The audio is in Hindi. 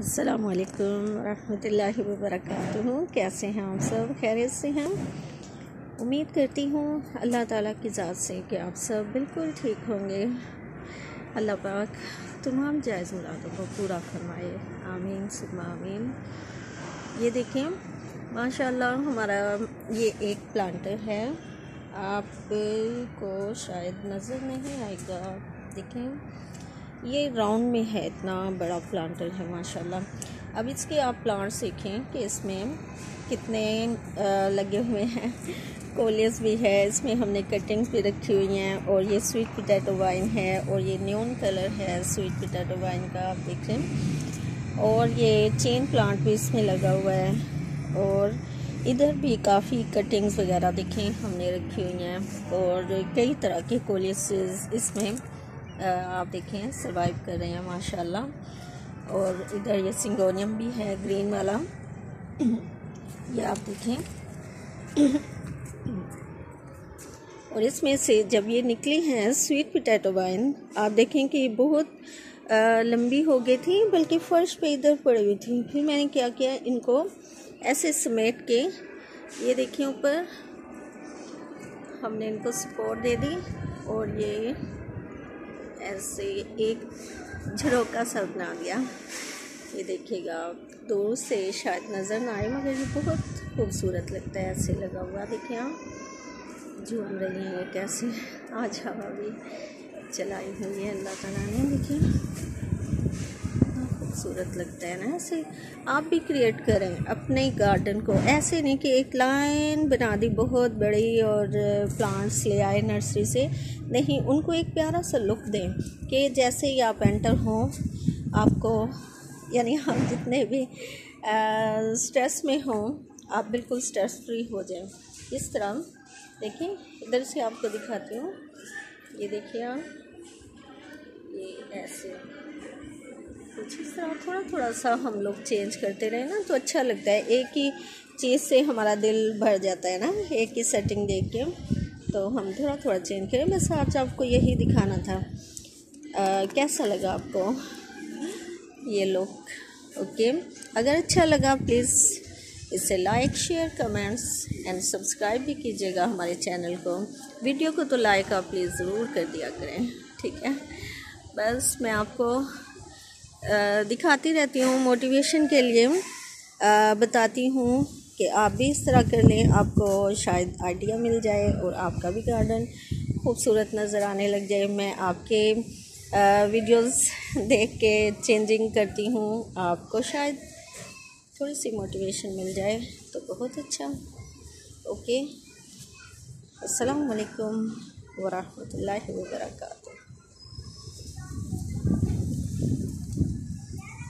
असलकम वरहमल वबरक कैसे हैं आप सब? खैरियत से हैं? उम्मीद करती हूँ अल्लाह ताला की ज़ात से कि आप सब बिल्कुल ठीक होंगे। अल्लाह पाक तमाम जायज़ मुरादों को पूरा फरमाए। आमीन सुबह आमीन। ये देखें, माशाल्लाह हमारा ये एक प्लांटर है। आपको शायद नज़र नहीं आएगा। देखें ये राउंड में है, इतना बड़ा प्लांटर है, माशाल्लाह। अब इसके आप प्लांट्स देखें कि इसमें कितने लगे हुए हैं। कोलियस भी है, इसमें हमने कटिंग्स भी रखी हुई हैं और ये स्वीट पोटैटो वाइन है और ये न्यून कलर है स्वीट पोटैटो वाइन का, आप देखें। और ये चेन प्लांट भी इसमें लगा हुआ है और इधर भी काफ़ी कटिंग्स वगैरह देखें हमने रखी हुई हैं और कई तरह के कोलियस इसमें आप देखें सर्वाइव कर रहे हैं, माशाल्लाह। और इधर ये सिंगोनियम भी है ग्रीन वाला। ये आप देखें। और इसमें से जब ये निकली हैं स्वीट पोटैटो वाइन आप देखें कि बहुत लंबी हो गई थी, बल्कि फ़र्श पे इधर पड़ी हुई थी। फिर मैंने क्या किया, इनको ऐसे समेट के, ये देखिए ऊपर, हमने इनको सपोर्ट दे दी, और ये ऐसे एक झरोका सा बना दिया ये देखिएगा, दूर से शायद नज़र ना आए, मगर ये बहुत खूबसूरत लगता है, ऐसे लगा हुआ। देखिए आप, झूम रही हैं कैसे। आज हवा भी चलाई हुई है, अल्लाह तला ने, देखिए। खूबसूरत लगता है ना ऐसे। आप भी क्रिएट करें अपने गार्डन को। ऐसे नहीं कि एक लाइन बना दी बहुत बड़ी और प्लांट्स ले आए नर्सरी से। नहीं उनको एक प्यारा सा लुक दें कि जैसे ही आप एंटर हों आपको यानी हम जितने भी आ, स्ट्रेस में हों आप बिल्कुल स्ट्रेस फ्री हो जाएँ। इस तरह देखिए इधर से आपको दिखाती हूँ। ये देखिए आप। तरह थोड़ा थोड़ा सा हम लोग चेंज करते रहे ना तो अच्छा लगता है। एक ही चीज़ से हमारा दिल भर जाता है ना एक ही सेटिंग देख के। तो हम थोड़ा थोड़ा चेंज करें। बस आज आपको यही दिखाना था। आ, कैसा लगा आपको ये लुक ओके अगर अच्छा लगा प्लीज़ इसे like share comments and subscribe भी कीजिएगा हमारे चैनल को। वीडियो को तो लाइक आप प्लीज़ ज़रूर कर दिया करें। ठीक है? बस मैं आपको दिखाती रहती हूँ मोटिवेशन के लिए। बताती हूँ कि आप भी इस तरह कर लें, आपको शायद आइडिया मिल जाए और आपका भी गार्डन खूबसूरत नज़र आने लग जाए। मैं आपके वीडियोस देख के चेंजिंग करती हूँ। आपको शायद थोड़ी सी मोटिवेशन मिल जाए तो बहुत अच्छा। ओके अस्सलाम वालेकुम वरहमतुल्लाहि